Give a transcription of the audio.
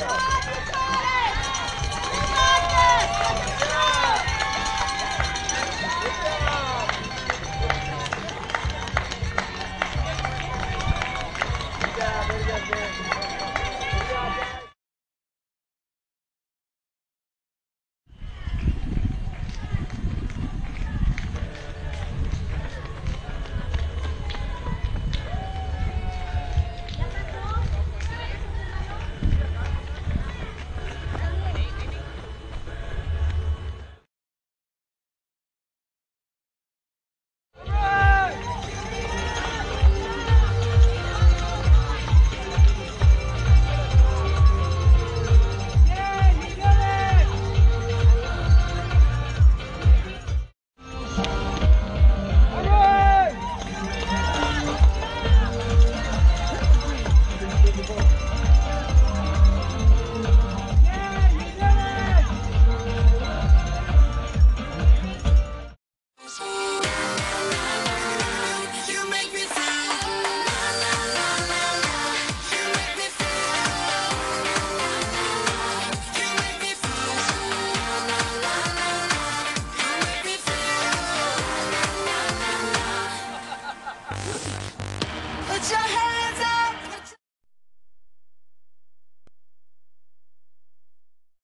Oh.